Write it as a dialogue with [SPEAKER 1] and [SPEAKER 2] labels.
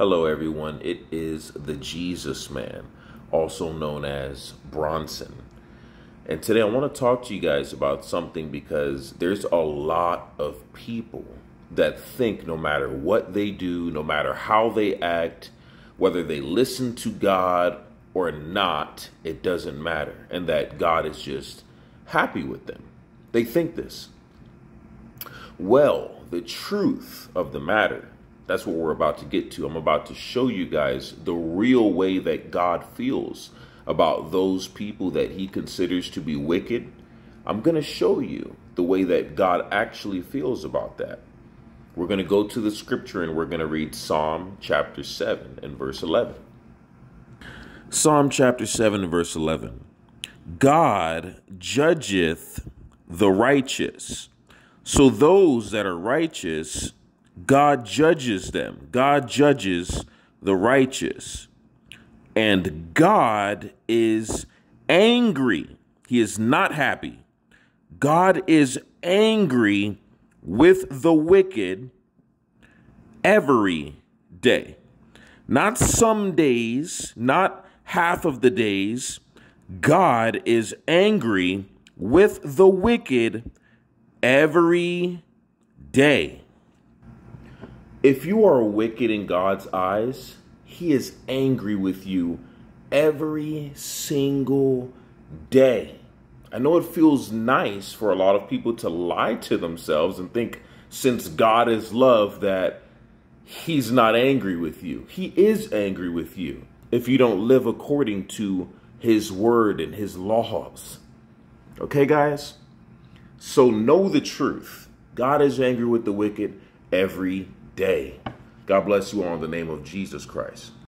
[SPEAKER 1] Hello, everyone. It is the Jesus Man, also known as Bronson. And today I want to talk to you guys about something because there's a lot of people that think no matter what they do, no matter how they act, whether they listen to God or not, it doesn't matter. And that God is just happy with them. They think this. Well, the truth of the matter that's what we're about to get to. I'm about to show you guys the real way that God feels about those people that he considers to be wicked. I'm going to show you the way that God actually feels about that. We're going to go to the scripture and we're going to read Psalm chapter 7 and verse 11. Psalm chapter 7 verse 11. God judgeth the righteous. So those that are righteous God judges them. God judges the righteous. And God is angry. He is not happy. God is angry with the wicked every day. Not some days, not half of the days. God is angry with the wicked every day. If you are wicked in God's eyes, He is angry with you every single day. I know it feels nice for a lot of people to lie to themselves and think since God is love that He's not angry with you. He is angry with you if you don't live according to His word and His laws. Okay, guys? So know the truth. God is angry with the wicked every day. God bless you all in the name of Jesus Christ.